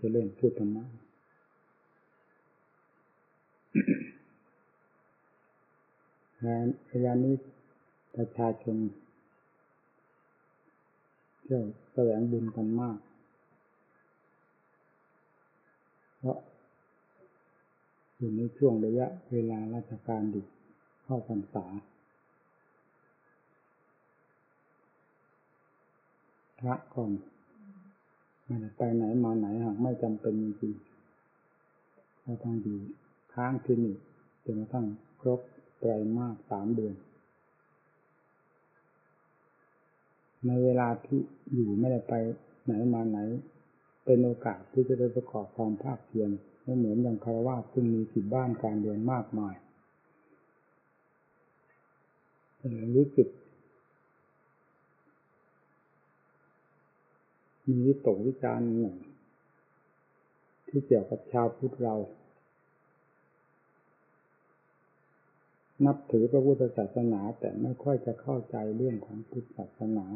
จะเล่นพูดธรรมะงานเวลานี้ประชาชนเที่ยวแสวงบุญกันมาก เพราะอยู่ในช่วงระยะเวลาราชการดิเข้าพรรษาพระก่อน ไม่ได้ไปไหนมาไหนหากไม่จำเป็นจริงๆก็ต้องอยู่ค้างที่นี่จนกระทั่งครบไตรมาสสามเดือน ในเวลาที่อยู่ไม่ได้ไปไหนมาไหน เป็นโอกาสที่จะได้ประกอบความภาคเพียรไม่เหมือนอย่างคารวะซึ่งมีกิจบ้านการเรียนมากมายรู้สึก มีวิตกวิจารณ์หนึ่งที่เกี่ยวกับชาวพุทธเรา นับถือพระพุทธศาสนาแต่ไม่ค่อยจะเข้าใจเรื่องของพุทธศาสนา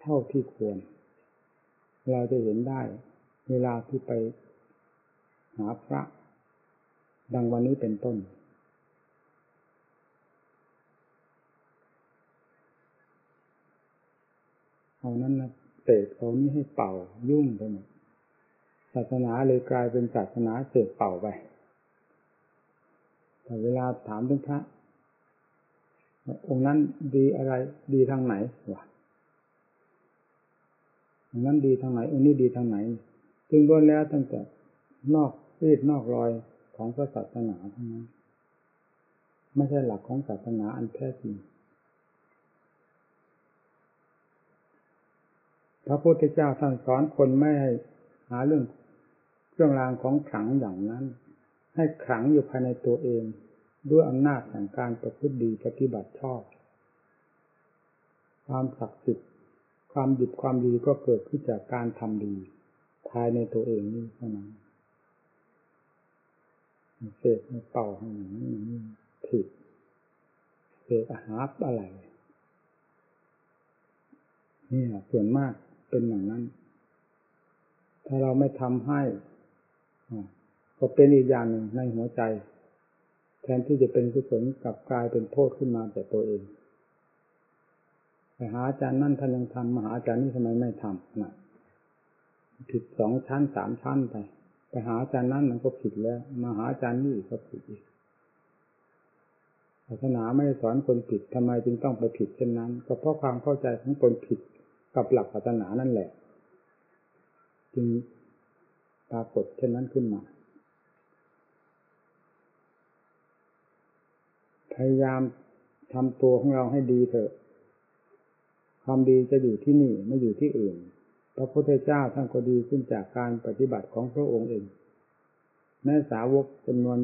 เท่าที่ควร เราจะเห็นได้ เวลาที่ไปหาพระ ดังวันนี้เป็นต้น เอานั้นนะ เสกเอานี้ให้เป่ายุ่งไปหมดศาสนาเลยกลายเป็นศาสนาเสกเป่าไปแต่เวลาถามถึงพระองค์นั้นดีอะไรดีทางไหนวะองค์นั้นดีทางไหนองค์นี้ดีทางไหนจึงล้วนแล้วตั้งแต่นอกรีดนอกรอยของพระศาสนาทั้งนั้นไม่ใช่หลักของศาสนาอันแท้จริง พระพุทธเจ้าท่านสอนคนไม่ให้หาเรื่องเครื่องรางของขลังอย่างนั้น ให้ขลังอยู่ภายในตัวเอง ด้วยอำนาจแห่งการประพฤติดีปฏิบัติชอบ ความศักดิ์สิทธิ์ความดีความดีก็เกิดขึ้นจากการทำดี ภายในตัวเองนี่เท่านั้นเสกเป่าอย่างนี้ผิดเสกอาหารอะไรนี่ส่วนมาก เป็นอย่างนั้น ถ้าเราไม่ทำให้ก็เป็นอีกอย่างหนึ่งในหัวใจ แทนที่จะเป็นกุศลกลับกลายเป็นโทษขึ้นมาแต่ตัวเองไปหาอาจารย์นั่นท่านยังทำมาหาอาจารย์นี่ทำไมไม่ทำนะผิดสองชั้นสามชั้นไปไปหาอาจารย์นั่นมันก็ผิดแล้วมาหาอาจารย์นี่ก็ผิดอีกศาสนาไม่ได้สอนคนผิดทำไมจึงต้องไปผิดเช่นนั้น ก็เพราะความเข้าใจของคนผิด กับหลักศาสนานั่นแหละ จึงปรากฏเช่นนั้นขึ้นมา พยายามทำตัวของเราให้ดีเถอะ ความดีจะอยู่ที่นี่ไม่อยู่ที่อื่น พระพุทธเจ้าท่านก็ดีขึ้นจากการปฏิบัติของพระองค์เองแม้สาวกจำนวน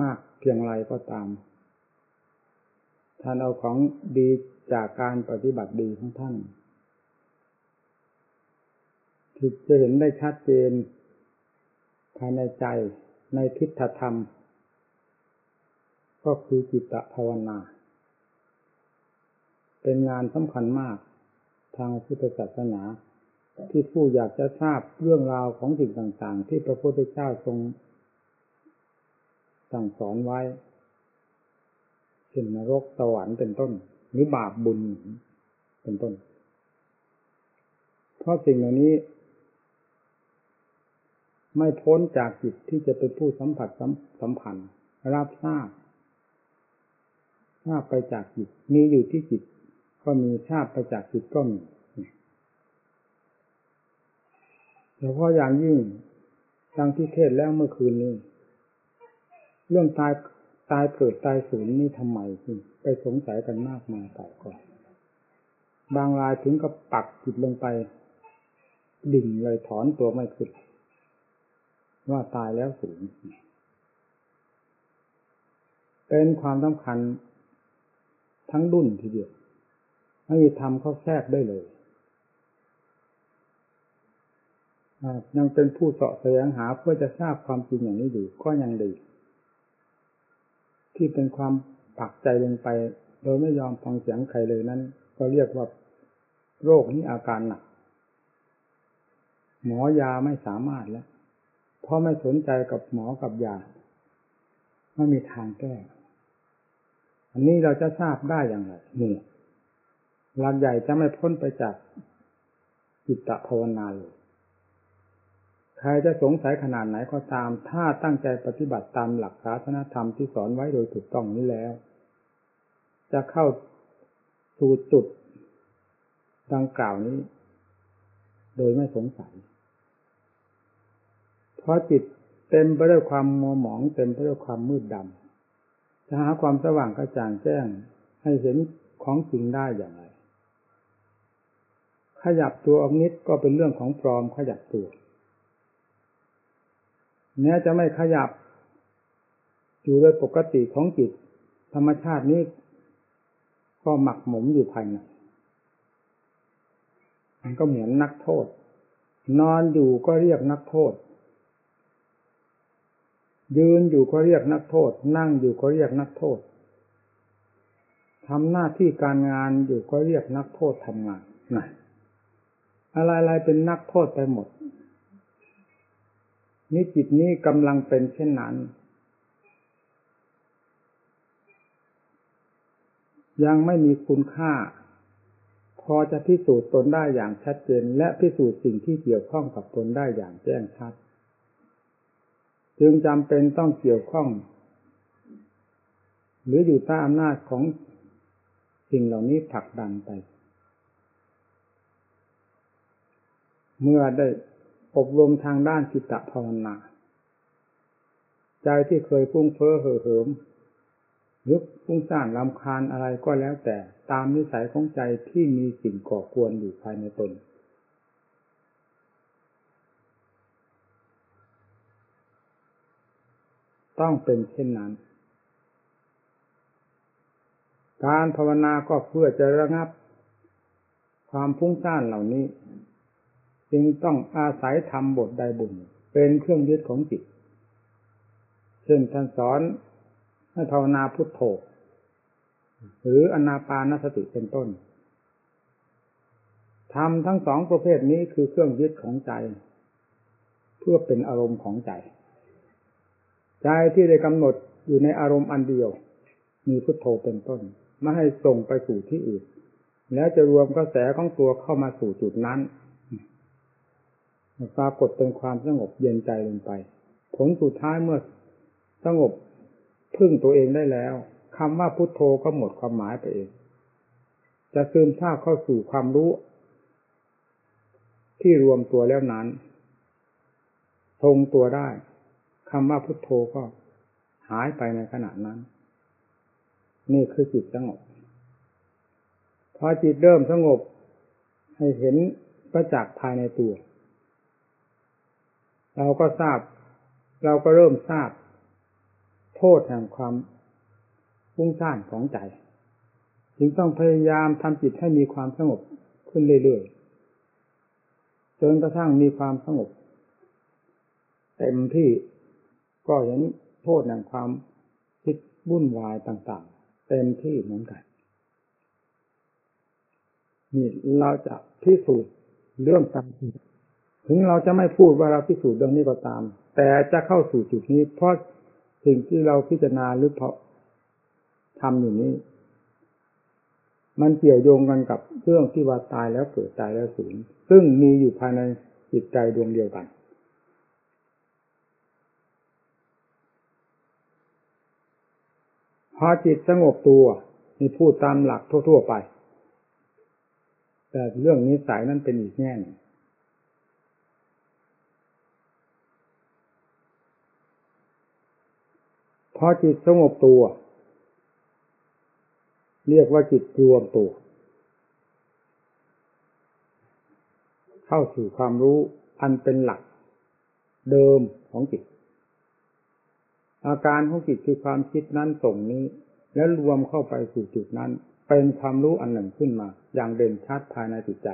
มากเพียงไรก็ตาม ท่านเอาของดีจากการปฏิบัติดีของท่าน ที่จะเห็นได้ชัดเจนภายในใจในทิฏฐธรรม ก็คือจิตภาวนา เป็นงานสำคัญมากทางพุทธศาสนา ที่ผู้อยากจะทราบเรื่องราวของสิ่งต่างๆ ที่พระพุทธเจ้าทรง สั่งสอนไว้เช่นนรกสวรรค์เป็นต้นหรือบาปบุญเป็นต้น เพราะสิ่งเหล่านี้ ไม่พ้นจากจิตที่จะเป็นผู้สัมผัสสัมพันธ์รับทราบทราบไปจากจิต มีอยู่ที่จิต ก็มีทราบไปจากจิตก็มีเฉพาะอย่างยิ่งดังที่เทศแล้วเมื่อคืนนี้ เรื่องตายตายเกิดตายสูญนี่ทำไมไปสงสัยกันมากมายต่อก่อน บางรายถึงกับปักจิตลงไป ดิ่งเลยถอนตัวไม่ขึ้น ว่าตายแล้วสูญเป็นความสำคัญทั้งดุ่นทีเดียวไม่มีทำเข้าแทรกได้เลยยังเป็นผู้เสาะแสวงหาเพื่อจะทราบความจริงอย่างนี้อยู่ก็ยังดี ที่เป็นความปักใจลงไป โดยไม่ยอมฟังเสียงใครเลยนั้น ก็เรียกว่าโรคนี้อาการหนักหมอยาไม่สามารถแล้ว เพราะไม่สนใจกับหมอกับยาไม่มีทางแก้ อันนี้เราจะทราบได้อย่างไรนี่หลักใหญ่จะไม่พ้นไปจากจิตตภาวนาเลยใครจะสงสัยขนาดไหนก็ตาม ถ้าตั้งใจปฏิบัติตามหลักศาสนธรรมที่สอนไว้โดยถูกต้องนี้แล้ว จะเข้าสู่จุดดังกล่าวนี้ โดยไม่สงสัย ราะจิตเต็มไปด้วยความมัวหมองเต็มไปด้วยความมืดดำจะหาความสว่างกระจ่างแจ้งให้เห็นของจริงได้อย่างไร ขยับตัวออกนิดก็เป็นเรื่องของปลอมขยับตัวแม้จะไม่ขยับ อยู่โดยปกติของจิต ธรรมชาตินี้ก็หมักหมมอยู่ภายในมันก็เหมือนนักโทษ นอนอยู่ก็เรียกนักโทษ ยืนอยู่ก็เรียกนักโทษ นั่งอยู่ก็เรียกนักโทษทำหน้าที่การงานอยู่ก็เรียกนักโทษทำงานนะอะไรๆเป็นนักโทษไปหมด นี่จิตนี้กำลังเป็นเช่นนั้น ยังไม่มีคุณค่า พอจะพิสูจน์ตนได้อย่างชัดเจน และพิสูจน์สิ่งที่เกี่ยวข้องกับตนได้อย่างแจ้งชัด จึงจำเป็นต้องเกี่ยวข้อง หรืออยู่ใต้อำนาจของสิ่งเหล่านี้ผลักดันไป เมื่อได้อบรมทางด้านจิตภาวนา ใจที่เคยพุ่งเพ้อเห่อเหิมยึกพุ่งสร้างลำคาญอะไรก็แล้วแต่ตามนิสัยของใจที่มีสิ่งก่อกวนอยู่ภายในตน ต้องเป็นเช่นนั้น การภาวนาก็เพื่อจะระงับ ความพุ่งสร้างเหล่านี้ จึงต้องอาศัยทำบทใดบุญเป็นเครื่องยึดของจิตเช่นท่านสอนให้ภาวนาพุทโธหรืออนาปานสติเป็นต้นทำทั้งสองประเภทนี้คือเครื่องยึดของใจ เพื่อเป็นอารมณ์ของใจ ใจที่ได้กำหนดอยู่ในอารมณ์อันเดียว มีพุทโธเป็นต้นไม่ให้ส่งไปสู่ที่อื่น แล้วจะรวมกระแสของตัวเข้ามาสู่จุดนั้นปรากฏเป็นความสงบเย็นใจลงไป ผลสุดท้ายเมื่อสงบพึ่งตัวเองได้แล้วคำว่าพุทโธก็หมดความหมายไปเอง จะซึมซาบเข้าสู่ความรู้ ที่รวมตัวแล้วนั้นทงตัวได้ คำว่าพุทโธก็หายไปในขณะนั้น นี่คือจิตสงบ พอจิตเริ่มสงบ ให้เห็นประจักษ์ภายในตัว เราก็ทราบ เราก็เริ่มทราบ โทษแห่งความฟุ้งซ่านของใจ จึงต้องพยายามทำจิตให้มีความสงบขึ้นเรื่อยๆ จนกระทั่งมีความสงบ เต็มที่ ก็เห็นโทษแห่งความคิดวุ่นวายต่างๆ เต็มที่เหมือนกันนี่เราจะพิสูจน์เรื่องการถึงเราจะไม่พูดว่าเราพิสูจน์เรื่องนี้ก็ตาม แต่จะเข้าสู่จุดนี้ เพราะสิ่งที่เราพิจารณาหรือเพราะทำอยู่นี้ มันเกี่ยวโยงกันกับเรื่องที่ว่าตายแล้วเกิดตายแล้วสูญซึ่งมีอยู่ภายในจิตใจดวงเดียวกัน พอจิตสงบตัวนี่พูดตามหลักทั่ว ๆ ไป แต่เรื่องนี้สายนั้นเป็นอีกแง่หนึ่งพอจิตสงบตัว เรียกว่าจิตรวมตัว เข้าสู่ความรู้อันเป็นหลักเดิมของจิต อาการของจิตคือความคิดนั้นส่งนี้ แล้วรวมเข้าไปสู่จุดนั้น เป็นความรู้อันหนึ่งขึ้นมา อย่างเด่นชัดภายในจิตใจ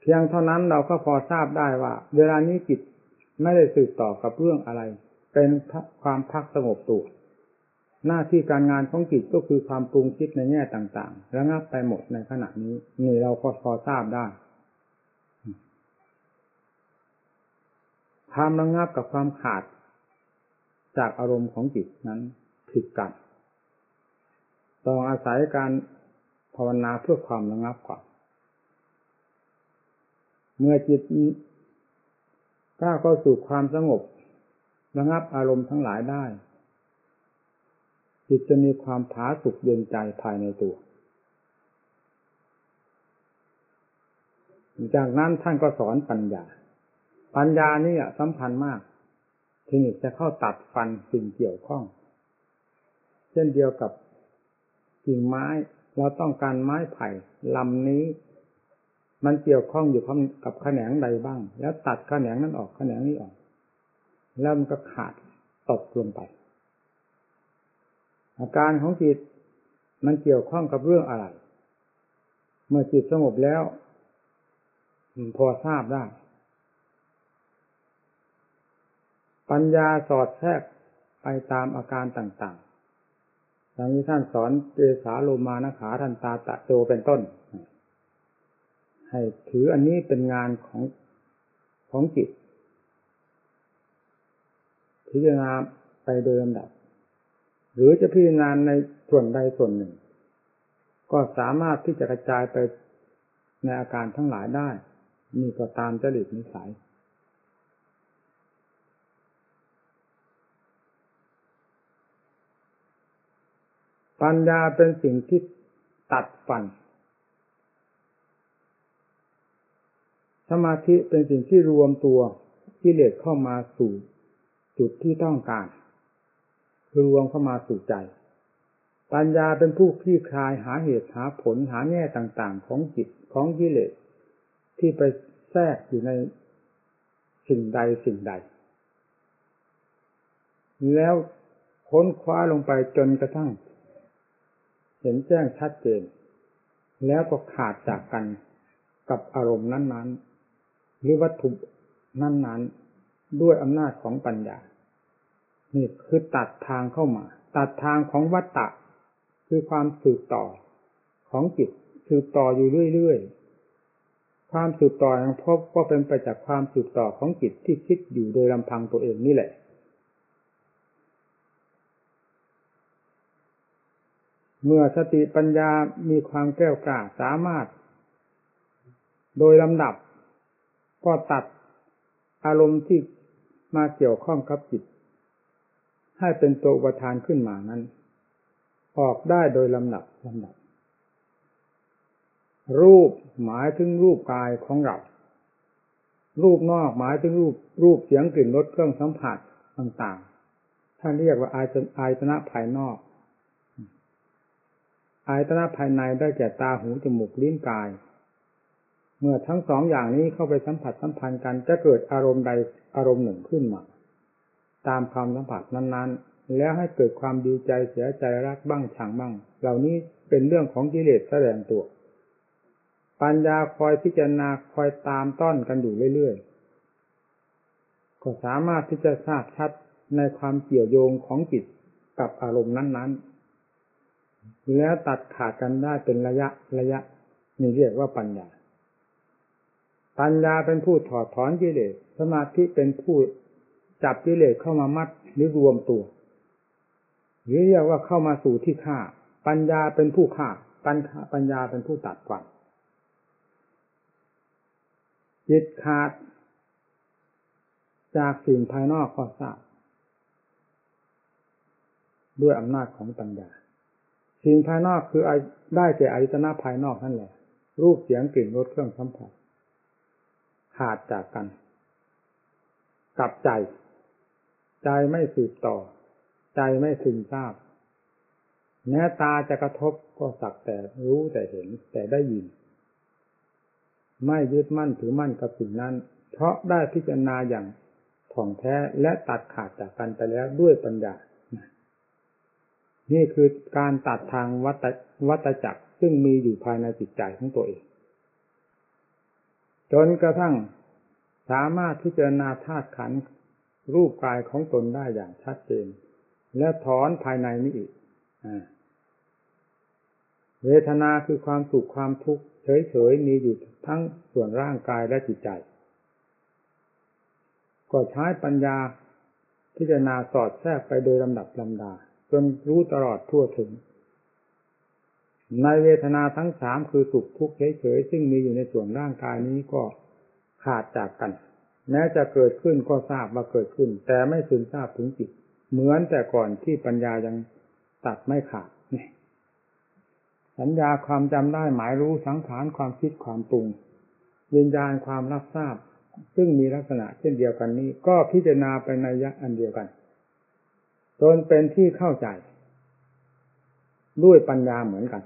เพียงเท่านั้นเราก็พอทราบได้ว่า เวลานี้จิตไม่ได้สืบต่อกับเรื่องอะไร เป็นความพักสงบตัวหน้าที่การงานของจิตก็คือความปรุงคิดในแง่ต่างๆ ระงับไปหมดในขณะนี้นี่เราก็พอทราบได้ความระงับกับความขาด จากอารมณ์ของจิตนั้นผิดกันต้องอาศัยการภาวนาเพื่อความระงับก่อนเมื่อจิตก้าวเข้าสู่ความสงบระงับอารมณ์ทั้งหลายได้ จิตจะมีความผาสุกเย็นใจภายในตัว จากนั้นท่านก็สอนปัญญา ปัญญานี่สำคัญมาก ทีนี้จะเข้าตัดฟันสิ่งเกี่ยวข้อง เช่นเดียวกับกิ่งไม้ เราต้องการไม้ไผ่ลำนี้ มันเกี่ยวข้องอยู่กับแขนงใดบ้าง แล้วตัดแขนงนั้นออกแขนงนี้ออก แล้วมันก็ขาดตกลงไป อาการของจิตมันเกี่ยวข้องกับเรื่องอะไร เมื่อจิตสงบแล้ว พอทราบได้ ปัญญาสอดแทรกไปตามอาการต่างอย่างที่ท่านสอนเจสาโลมานขาทันตาตะโตเป็นต้น ให้ถืออันนี้เป็นงานของของจิต พิจารณาไปโดยลำดับ หรือจะพิจารณาในส่วนใดส่วนหนึ่ง ก็สามารถที่จะกระจายไปในอาการทั้งหลายได้มีก็ตามจริตนิสัย ปัญญาเป็นสิ่งที่ตัดฟัน สมาธิเป็นสิ่งที่รวมตัวที่เลสเข้ามาสู่จุดที่ต้องการคือรวมเข้ามาสู่ใจ ปัญญาเป็นผู้คลี่คลายหาเหตุหาผลหาแง่ต่างๆ ของจิตของกิเลสที่ไปแทรกอยู่ในสิ่งใดสิ่งใด แล้วค้นคว้าลงไปจนกระทั่ง เห็นแจ้งชัดเจน แล้วก็ขาดจากกันกับอารมณ์นั้น ๆ หรือวัตถุนั้น ๆ ด้วยอำนาจของปัญญา นี่คือตัดทางเข้ามา ตัดทางของวัตตะ คือความสืบต่อของจิตสืบต่ออยู่เรื่อยๆ ความสืบต่ออย่างพบก็เป็นไปจากความสืบต่อของจิตที่คิดอยู่โดยลำพังตัวเองนี่แหละ เมื่อสติปัญญามีความแก้วกล้าสามารถ โดยลำดับ ก็ตัดอารมณ์ที่มาเกี่ยวข้องกับจิต ให้เป็นตัวอุปทานขึ้นมานั้น ออกได้โดยลำดับลำดับ รูปหมายถึงรูปกายของเรา รูปนอกหมายถึงรูปรูปเสียงกลิ่นรสเครื่องสัมผัสต่างๆท่านเรียกว่าอายตนะภายนอกายตนะภายในได้แก่ตาหูจมูกลิ้นกาย เมื่อทั้งสองอย่างนี้เข้าไปสัมผัสสัมพันธ์กันจะเกิดอารมณ์ใดอารมณ์หนึ่งขึ้นมา ตามความสัมผัสนั้น ๆ แล้วให้เกิดความดีใจเสียใจรักบ้างชังบ้าง เหล่านี้เป็นเรื่องของกิเลสแสดงตัว ปัญญาคอยพิจารณาคอยตามต้อนกันอยู่เรื่อยๆก็สามารถที่จะทราบชัดในความเกี่ยวโยงของจิตกับอารมณ์นั้นๆ แล้วตัดขาดกันได้เป็นระยะระยะนี่เรียกว่าปัญญา ปัญญาเป็นผู้ถอดถอนกิเลสสมาธิเป็นผู้จับกิเลสเข้ามามัดหรือรวมตัวหรือเรียกว่าเข้ามาสู่ที่ฆ่า ปัญญาเป็นผู้ฆ่า ปัญปัญญาเป็นผู้ตัดฟันจิตขาด จากสิ่งภายนอกก็ทราบด้วยอำนาจของปัญญา สิ่งภายนอกคือได้แก่อายตนะภายนอกนั่นแหละ รูปเสียงกลิ่นรสเครื่องสัมผัสขาดจากกัน กับใจ ใจไม่สืบต่อ ใจไม่ซึมทราบแม้ตาจะกระทบก็สักแต่รู้แต่เห็นแต่ได้ยิน ไม่ยึดมั่นถือมั่นกับสิ่งนั้น เพราะได้พิจารณาอย่างถ่องแท้และตัดขาดจากกันไปแล้วด้วยปัญญา นี่คือการตัดทางวัตวัตจักรซึ่งมีอยู่ภายในจิตใจของตัวเอง จนกระทั่งสามารถพิจารณาธาตุขันรูปกายของตนได้อย่างชัดเจน และถอนภายในนี้อีกเวทนาคือความสุขความทุกข์เฉยๆมีอยู่ทั้งส่วนร่างกายและจิตใจ ก็ใช้ปัญญาพิจารณาสอดแทรกไปโดยลำดับลำดา จนรู้ตลอดทั่วถึง ในเวทนาทั้งสามคือสุขทุกข์เฉยๆซึ่งมีอยู่ในส่วนร่างกายนี้ก็ขาดจากกัน แม้จะเกิดขึ้นก็ทราบว่าเกิดขึ้น แต่ไม่ซึมทราบถึงจิต เหมือนแต่ก่อนที่ปัญญายังตัดไม่ขาดนี่สัญญาความจำได้หมายรู้สังขารความคิดความปรุงวิญญาณความรับทราบ ซึ่งมีลักษณะเช่นเดียวกันนี้ ก็พิจารณาไปในยะอันเดียวกัน จนเป็นที่เข้าใจ ด้วยปัญญาเหมือนกัน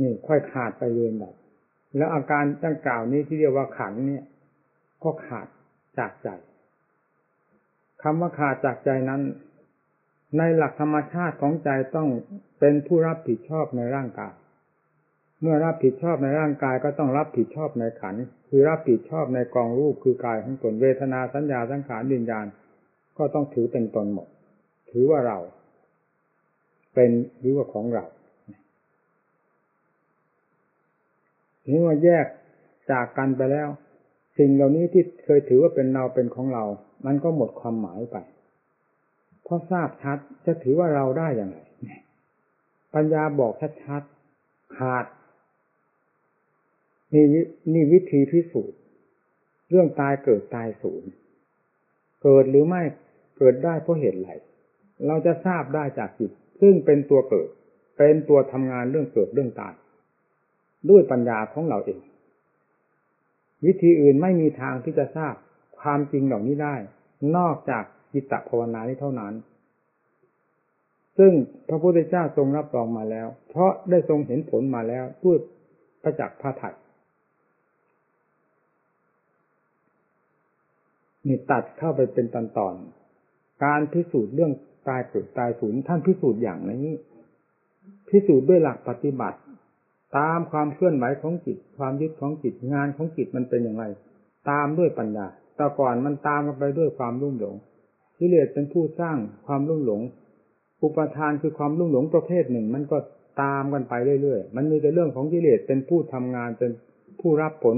นี่ค่อยขาดไปเรียนแบบแล้วอาการดังกล่าวนี้ที่เรียกว่าขันเนี่ย ก็ขาดจากใจคำว่าขาดจากใจนั้น ในหลักธรรมชาติของใจต้องเป็นผู้รับผิดชอบในร่างกาย เมื่อรับผิดชอบในร่างกายก็ต้องรับผิดชอบในขัน คือรับผิดชอบในกองรูปคือกายของตนเวทนาสัญญาสังขารวิญญาณ ก็ต้องถือเป็นตนหมด ถือว่าเรา เป็นหรือว่าของเราทีนี้ว่าแยกจากกันไปแล้ว สิ่งเหล่านี้ที่เคยถือว่าเป็นเราเป็นของเรา มันก็หมดความหมายไป เพราะทราบชัดจะถือว่าเราได้อย่างไรปัญญาบอกชัดๆขาดนี่นี่วิธีพิสูจน์เรื่องตายเกิดตายสูญเกิดหรือไม่ เกิดได้เพราะเหตุไรเราจะทราบได้จากจิต ซึ่งเป็นตัวเกิด เป็นตัวทำงานเรื่องเกิดเรื่องตายด้วยปัญญาของเราเอง วิธีอื่นไม่มีทางที่จะทราบความจริงเหล่านี้ได้ นอกจากจิตตภาวนานี้เท่านั้น ซึ่งพระพุทธเจ้าทรงรับรองมาแล้ว เพราะได้ทรงเห็นผลมาแล้วด้วยประจักษ์พระไถ่นี่ตัดเข้าไปเป็นตอนตอน การพิสูจน์เรื่องตายเกิดตายสูญท่านพิสูจน์อย่างนี้ พิสูจน์ด้วยหลักปฏิบัติ ตามความเคลื่อนไหวของจิต ความยึดของจิตงานของจิตมันเป็นอย่างไร ตามด้วยปัญญาแต่ก่อนมันตามกันไปด้วยความรุ่มหลงกิเลสเป็นผู้สร้างความรุ่มหลง อุปทานคือความรุ่มหลงประเภทหนึ่ง มันก็ตามกันไปเรื่อยๆ มันมีแต่เรื่องของกิเลสเป็นผู้ทำงานเป็นผู้รับผล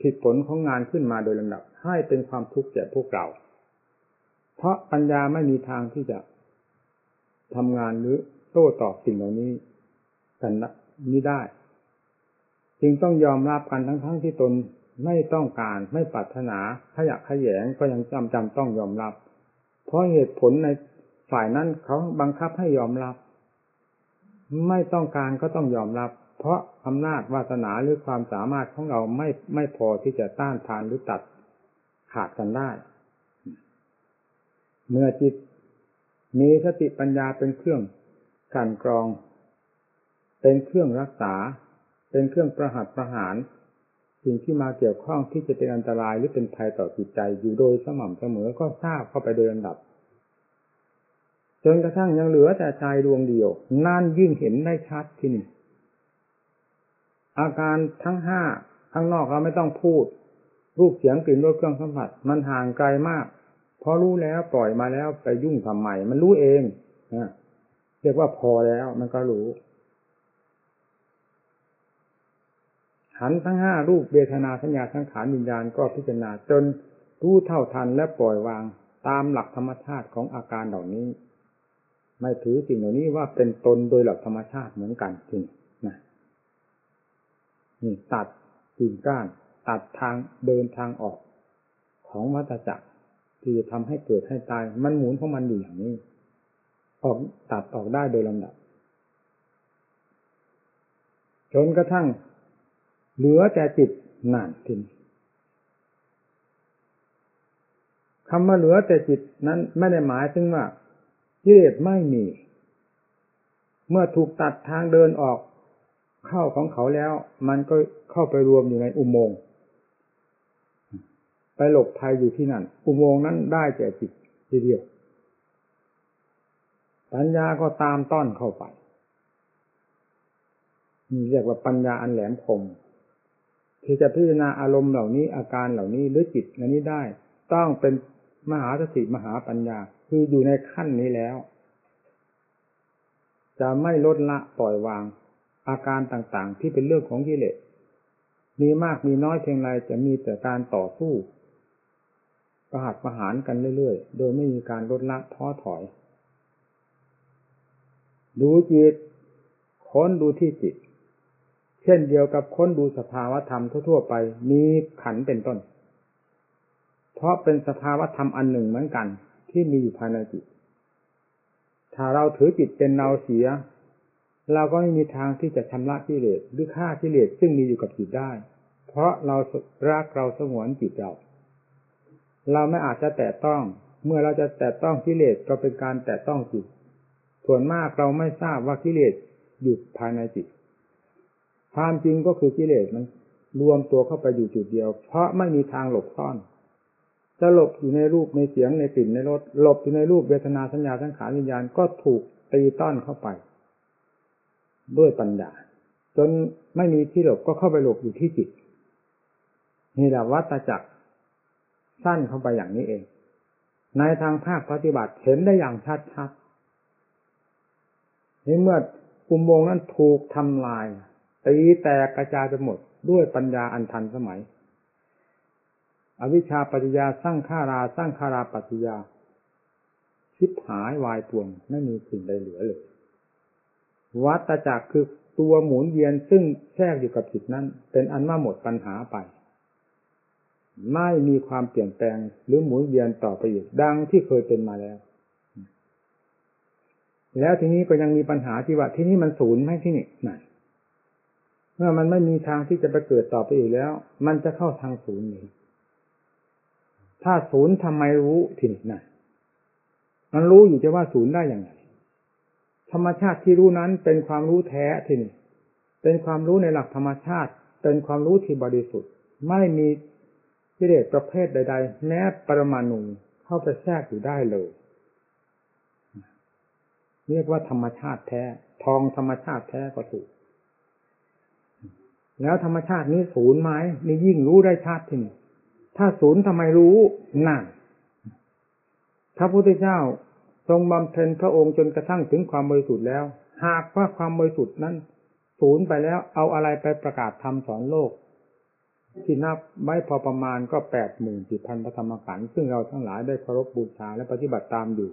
ผิดผลของงานขึ้นมาโดยลำดับให้เป็นความทุกข์แก่พวกเรา เพราะปัญญาไม่มีทางที่จะทำงานหรือโต้ตอบสิ่งเหล่านี้กันนี้ได้ จึงต้องยอมรับกันทั้งๆทที่ตนไม่ต้องการไม่ปรารถนาขยะขยงก็ยังจำจำต้องยอมรับ เพราะเหตุผลในฝ่ายนั้นเขาบังคับให้ยอมรับ ไม่ต้องการก็ต้องยอมรับ เพราะอำนาจวาสนาหรือความสามารถของเราไม่ไม่พอที่จะต้านทานหรือตัดขาดกันได้ เมื่อจิตมีสติปัญญาเป็นเครื่องกันกรอง เป็นเครื่องรักษา เป็นเครื่องประหัตประหาร สิ่งที่มาเกี่ยวข้องที่จะเป็นอันตรายหรือเป็นภัยต่อจิตใจอยู่โดยสม่ำเสมอก็ทราบเข้าไปโดยลำดับ จนกระทั่งยังเหลือแต่ใจดวงเดียว นั่นยิ่งเห็นได้ชัดที่นี่อาการทั้งห้าข้างนอกเราไม่ต้องพูด รูปเสียงกลิ่นรสเครื่องสัมผัส มันห่างไกลมาก อรู้แล้วปล่อยมาแล้วไปยุ่งทำไมมันรู้เองนะเรียกว่าพอแล้วมันก็รู้ขันทั้งห้ารูปเวทนาสัญญาสังขารวิญญาณก็พิจารณาจนรู้เท่าทันและปล่อยวางตามหลักธรรมชาติของอาการเหล่านี้ ไม่ถือสิ่งเหล่านี้ว่าเป็นตนโดยหลักธรรมชาติเหมือนกันจริงนะนี่ตัดกิ่งก้าน ตัดทางเดินทางออกของวัฏจักร ที่จะทำให้เกิดให้ตาย มันหมุนของมันอยู่อย่างนี้ ออกตัดออกได้โดยลำดับ จนกระทั่ง เหลือแต่จิตนานทินคำว่าเหลือแต่จิตนั้นไม่ได้หมายถึงว่ากิเลสไม่มี เมื่อถูกตัดทางเดินออกเข้าของเขาแล้ว มันก็เข้าไปรวมอยู่ในอุโมงค์ ไปหลบภัยอยู่ที่นั่น อุโมงค์นั้นได้แก่จิตทีเดียวปัญญาก็ตามต้อนเข้าไปนี่เรียกว่าปัญญาอันแหลมคม ที่จะพิจารณาอารมณ์เหล่านี้อาการเหล่านี้หรือจิตอันนี้ได้ ต้องเป็นมหาสติมหาปัญญา คืออยู่ในขั้นนี้แล้ว จะไม่ลดละปล่อยวาง อาการต่างๆ ที่เป็นเรื่องของกิเลสมีมากมีน้อยเพียงไรจะมีแต่การต่อสู้ ประหัตประหารกันเรื่อยๆ โดยไม่มีการลดละท้อถอย ดูจิต ค้นดูที่จิต เช่นเดียวกับค้นดูสภาวธรรมทั่วๆไปมีขันเป็นต้น เพราะเป็นสภาวธรรมอันหนึ่งเหมือนกัน ที่มีอยู่ภายในจิต ถ้าเราถือจิตเป็นเราเสีย เราก็ไม่มีทางที่จะชำระกิเลสหรือฆ่ากิเลสซึ่งมีอยู่กับจิตได้ เพราะเรารักเราสงวนจิตเรา เราไม่อาจจะแตะต้อง เมื่อเราจะแตะต้องกิเลสก็เป็นการแตะต้องจิต ส่วนมากเราไม่ทราบว่ากิเลสอยู่ภายในจิตความจริงก็คือกิเลสมันรวมตัวเข้าไปอยู่จุดเดียว เพราะไม่มีทางหลบซ่อน จะหลบอยู่ในรูปในเสียงในกลิ่นในรสหลบอยู่ในรูปเวทนาสัญญาสังขารวิญญาณก็ถูกตีต้อนเข้าไป ด้วยปัญญาจนไม่มีที่หลบก็เข้าไปหลบอยู่ที่จิตนี่แหละวัตจักร สั้นเข้าไปอย่างนี้เอง ในทางภาคปฏิบัติเห็นได้อย่างชัดๆในเมื่ออุโมงค์นั้นถูกทำลายตีแตกกระจายไปหมดด้วยปัญญาอันทันสมัย อวิชชาปัจจยาสร้างขาราสร้างขาราปัจจยาชิบหายวายปวงไม่มีสิ่งใดเหลือเลย วัตจักรคือตัวหมุนเวียนซึ่งแทรกอยู่กับจิตนั้น เป็นอันว่าหมดปัญหาไป ไม่มีความเปลี่ยนแปลงหรือหมุนเวียนต่อไปอีกดังที่เคยเป็นมาแล้ว แล้วทีนี้ก็ยังมีปัญหาที่ว่าที่นี่มันศูนย์ไหมที่นี่นั่นเมื่อมันไม่มีทางที่จะไปเกิดต่อไปอีกแล้ว มันจะเข้าทางศูนย์นี้ถ้าศูนย์ทำไมรู้ที่นี่นั่นมันรู้อยู่จะว่าศูนย์ได้อย่างไรธรรมชาติที่รู้นั้นเป็นความรู้แท้ที่นี่เป็นความรู้ในหลักธรรมชาติ เป็นความรู้ที่บริสุทธิ์ ไม่มี กิเลสประเภทใด ๆแม้ปรมาณูเข้าไปแทรกอยู่ได้เลย เรียกว่าธรรมชาติแท้ ทองธรรมชาติแท้ก็ถูก แล้วธรรมชาตินี้ศูนย์ไหมนี่ยิ่งรู้ได้ชัดที่นี่ถ้าศูนย์ทำไมรู้นั่นพระพุทธเจ้าทรงบำเพ็ญพระองค์จนกระทั่งถึงความบริสุทธิ์แล้ว หากว่าความบริสุทธิ์นั้น ศูนย์ไปแล้วเอาอะไรไปประกาศธรรมสอนโลก ที่นับไม่พอประมาณก็แปดหมื่นสี่พันพระธรรมขันธ์ซึ่งเราทั้งหลายได้เคารพบูชาและปฏิบัติตามอยู่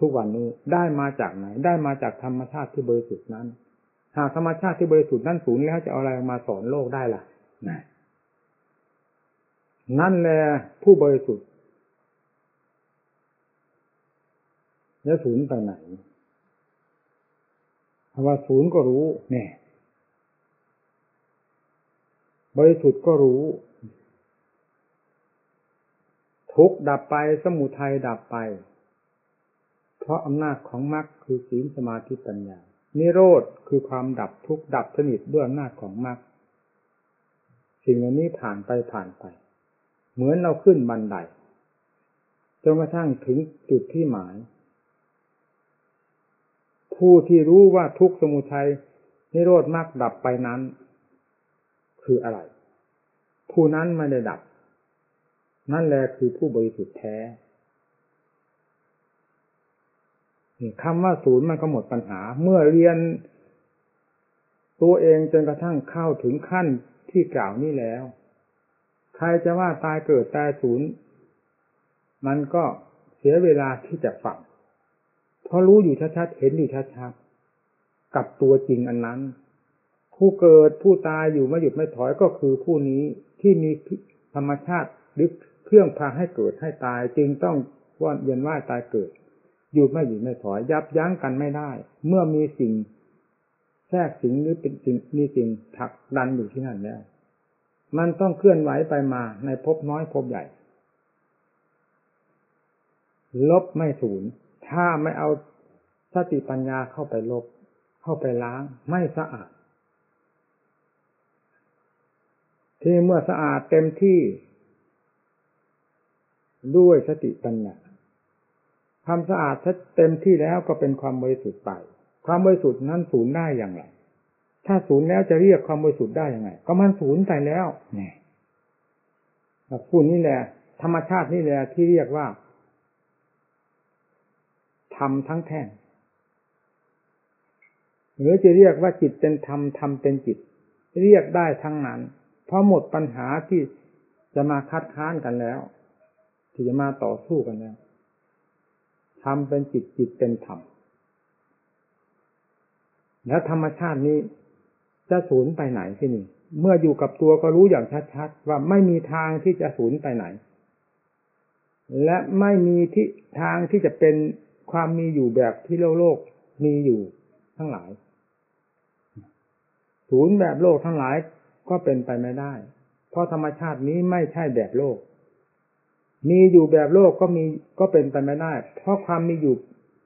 ทุกวันนี้ได้มาจากไหน ได้มาจากธรรมชาติที่บริสุทธิ์นั้น หากธรรมชาติที่บริสุทธิ์นั้นศูนย์แล้วจะเอาอะไรมาสอนโลกได้ล่ะนั่นแหละผู้บริสุทธิ์แล้วศูนย์ไปไหนคำว่าศูนย์ก็รู้เนี่ย บริสุทธิ์ก็รู้ ทุกดับไปสมุทัยดับไป เพราะอำนาจของมรรคคือศีลสมาธิปัญญา นิโรธคือความดับทุกดับสนิทด้วยอำนาจของมรรคสิ่งเหล่านี้ผ่านไปผ่านไป เหมือนเราขึ้นบันไดจนกระทั่งถึงจุดที่หมาย ผู้ที่รู้ว่าทุกสมุทัยนิโรธมากดับไปนั้น คืออะไร ผู้นั้นไม่ได้ดับ นั่นแหละคือผู้บริสุทธิ์แท้คำว่าศูนย์มันก็หมดปัญหา เมื่อเรียนตัวเองจนกระทั่งเข้าถึงขั้นที่กล่าวนี้แล้ว ใครจะว่าตายเกิดตายศูนย์ มันก็เสียเวลาที่จะฟังเพราะรู้อยู่ชัดๆเห็นอยู่ชัดๆกับตัวจริงอันนั้น ผู้เกิดผู้ตายอยู่ไม่หยุดไม่ถอยก็คือผู้นี้ที่มีธรรมชาติหรือเครื่องพาให้เกิดให้ตาย จึงต้องว่านเวียนว่ายตายเกิด อยู่ไม่หยุดไม่ถอยยับยั้งกันไม่ได้ เมื่อมีสิ่งแทรกสิ่งหรือเป็นสิ่งมีสิ่งถักดันอยู่ที่นั่นแล้ว มันต้องเคลื่อนไหวไปมาในภพน้อยภพใหญ่ ลบไม่ศูนย์ถ้าไม่เอาสติปัญญาเข้าไปลบ เข้าไปล้างไม่สะอาด ที่เมื่อสะอาดเต็มที่ด้วยสติปัญญาความสะอาดเต็มที่แล้วก็เป็นความบริสุทธิ์ไป ความบริสุทธิ์นั้นศูนย์ได้อย่างไร ถ้าศูนย์แล้วจะเรียกความบริสุทธิ์ได้ยังไง ก็มันศูนย์ไปแล้วเนี่ยพูดนี่แหละ ธรรมชาตินี่แหละที่เรียกว่าธรรมทั้งแท่งหรือจะเรียกว่าจิตเป็นธรรมธรรมเป็นจิต เรียกได้ทั้งนั้น เพราะหมดปัญหาที่จะมาคัดค้านกันแล้ว ที่จะมาต่อสู้กันแล้วทำเป็นจิตจิตเป็นธรรมแล้วธรรมชาตินี้จะสูญไปไหนที่นี่ เมื่ออยู่กับตัวก็รู้อย่างชัดๆว่าไม่มีทางที่จะสูญไปไหน และไม่มีที่ทางที่จะเป็นความมีอยู่แบบที่โลกโลกมีอยู่ทั้งหลาย ศูนย์แบบโลกทั้งหลาย ก็เป็นไปไม่ได้ เพราะธรรมชาตินี้ไม่ใช่แบบโลก มีอยู่แบบโลกก็มีก็เป็นไปไม่ได้ เพราะความมีอยู่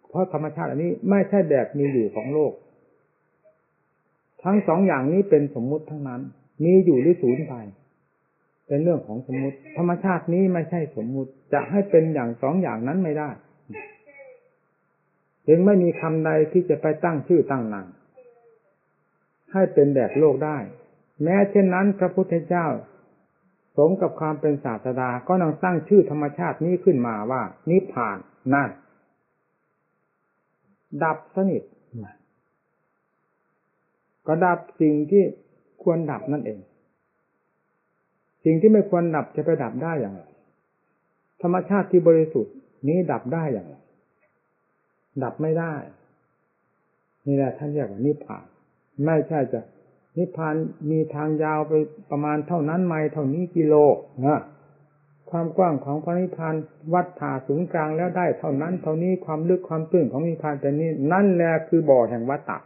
เพราะธรรมชาติอันนี้ไม่ใช่แบบมีอยู่ของโลก ทั้งสองอย่างนี้เป็นสมมุติทั้งนั้น มีอยู่หรือศูนย์ไป เป็นเรื่องของสมมุติ ธรรมชาตินี้ไม่ใช่สมมุติ จะให้เป็นอย่างสองอย่างนั้นไม่ได้จึงไม่มีคำใดที่จะไปตั้งชื่อตั้งนามให้เป็นแบบโลกได้ แม้เช่นนั้น พระพุทธเจ้า สมกับความเป็นศาสดาก็นองตั้งชื่อธรรมชาตินี้ขึ้นมาว่า นิพพานนั่น ดับสนิทก็ดับสิ่งที่ควรดับนั่นเอง สิ่งที่ไม่ควรดับจะไปดับได้อย่างไรธรรมชาติที่บริสุทธิ์นี้ดับได้อย่างไรดับไม่ได้ นี่แหละท่านเรียกว่านิพพาน ไม่ใช่จะ นิพพานมีทางยาวไปประมาณเท่านั้นไมล์เท่านี้กิโลนะความกว้างของพระนิพพานวัดผ่าศูนย์กลางแล้วได้เท่านั้นเท่านี้ความลึกความตื้นของนิพพานเป็นนี้นั่นแหละคือบ่อแห่งวัตตะ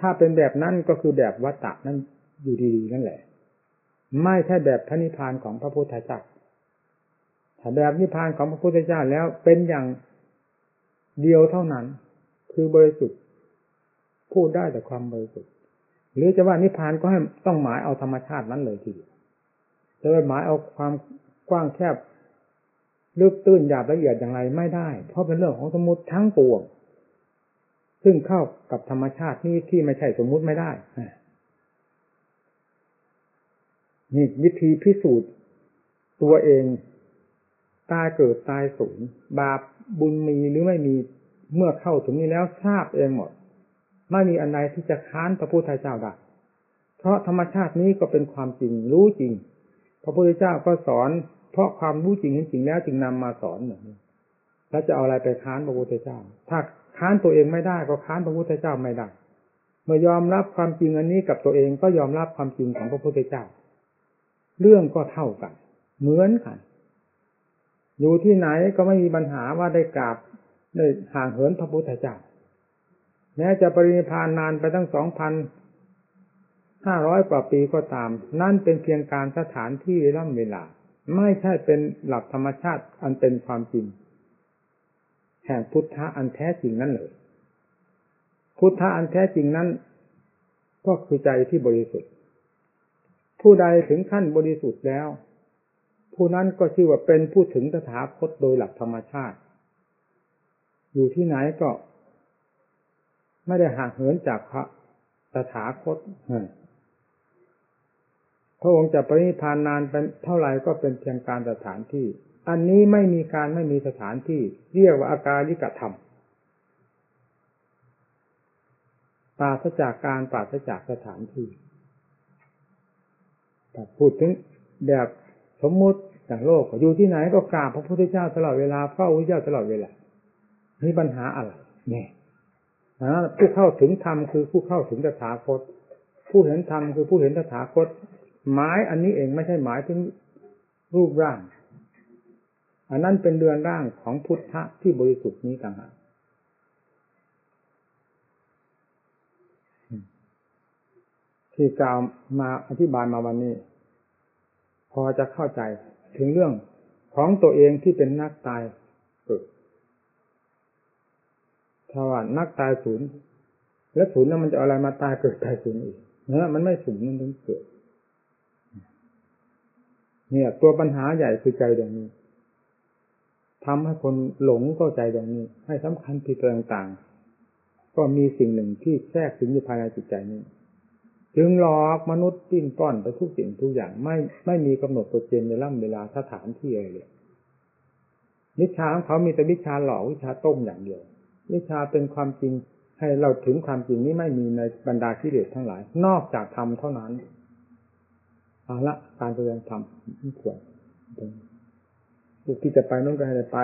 ถ้าเป็นแบบนั้นก็คือแบบวัตตะนั้นอยู่ดีๆนั่นแหละ ไม่ใช่แบบพระนิพพานของพระพุทธเจ้าถ้าแบบนิพพานของพระพุทธเจ้าแล้วเป็นอย่างเดียวเท่านั้น คือบริสุทธิ์ พูดได้แต่ความบริสุทธิ์หรือจะว่านิพพานก็ให้ต้องหมายเอาธรรมชาตินั้นเลยทีเดียวจะไปหมายเอาความกว้างแคบลึกตื้นหยาบละเอียดอย่างไรไม่ได้ เพราะเป็นเรื่องของสมมติทั้งปวงซึ่งเข้ากับธรรมชาตินี้ที่ไม่ใช่สมมุติไม่ได้นี่วิธีพิสูจน์ ตัวเองตายเกิดตายสูญบาปบุญมีหรือไม่มีเมื่อเข้าถึงนี้แล้วทราบเองหมด ไม่มีอันใดที่จะค้านพระพุทธเจ้าได้เพราะธรรมชาตินี้ก็เป็นความจริงรู้จริง พระพุทธเจ้าก็สอน เพราะความรู้จริงเห็นจริงแล้วจึงนำมาสอนแบบนี้แล้วจะเอาอะไรไปค้านพระพุทธเจ้า ถ้าค้านตัวเองไม่ได้ก็ค้านพระพุทธเจ้าไม่ได้ เมื่อยอมรับความจริงอันนี้กับตัวเองก็ยอมรับความจริงของพระพุทธเจ้า เรื่องก็เท่ากัน เหมือนกัน อยู่ที่ไหนก็ไม่มีปัญหาว่าได้กราบได้ห่างเหินพระพุทธเจ้า แม้จะปรินิพานนานไปตั้งสองพันห้าร้อยกว่าปีก็ตาม นั่นเป็นเพียงการสถานที่ร่ำเวลา ไม่ใช่เป็นหลักธรรมชาติอันเป็นความจริง แห่งพุทธะอันแท้จริงนั่นเลย พุทธะอันแท้จริงนั้น ก็คือใจที่บริสุทธิ์ ผู้ใดถึงขั้นบริสุทธิ์แล้ว ผู้นั้นก็ชื่อว่าเป็นผู้ถึงสถาคตโดยหลักธรรมชาติ อยู่ที่ไหนก็ ไม่ได้ห่างเหินจากพระสถาคตพระองค์จะปรินิพานนานเป็นเท่าไหร่ก็เป็นเพียงการสถานที่ อันนี้ไม่มีการไม่มีสถานที่ เรียกว่าอาการลิกธรรมปราศจากการปราศจากสถานที่แต่พูดถึงแบบสมมุติอย่างโลกอยู่ที่ไหนก็กราบพระพุทธเจ้าตลอดเวลาเฝ้าพระเจ้าตลอดเวลามีปัญหาอะไรเนี่ยนะ ผู้เข้าถึงธรรมคือผู้เข้าถึงตถาคต ผู้เห็นธรรมคือผู้เห็นตถาคต หมายอันนี้เองไม่ใช่หมายถึงรูปร่าง อันนั้นเป็นเดือนร่างของพุทธะที่บริสุทธิ์นี้ต่างหากที่กล่าวมาอธิบายมาวันนี้ พอจะเข้าใจถึงเรื่องของตัวเองที่เป็นนักตายเกิ ดถ้าว่านักตายศูนย์แล้วศูนย์นั้นมันจะอะไรมาตายเกิดตายศูนย์อีกเนะมันไม่ศูนย์มันถึงเกิดเนี่ย ตัวปัญหาใหญ่คือใจดวงนี้ทำให้คนหลงก็ใจดวงนี้ ให้สำคัญผิดต่างๆ ก็มีสิ่งหนึ่งที่แทรกสิงอยู่ภายในจิตใจนี้ จึงหลอกมนุษย์ปิ้นป้อนไปทุกสิ่งทุกอย่างไม่ไม่มีกำหนดตัวเจนในร่ำเวลาสถานที่อะไรเลยวิชาของเขามีแต่วิชาหลอกวิชาต้มอย่างเดียว วิชาเป็นความจริงให้เราถึงความจริงนี้ไม่มีในบรรดากิเลสทั้งหลาย นอกจากธรรมเท่านั้นเอาละการแสดงธรรมไม่ควรลูกที่จะไปน้องก็ให้ไป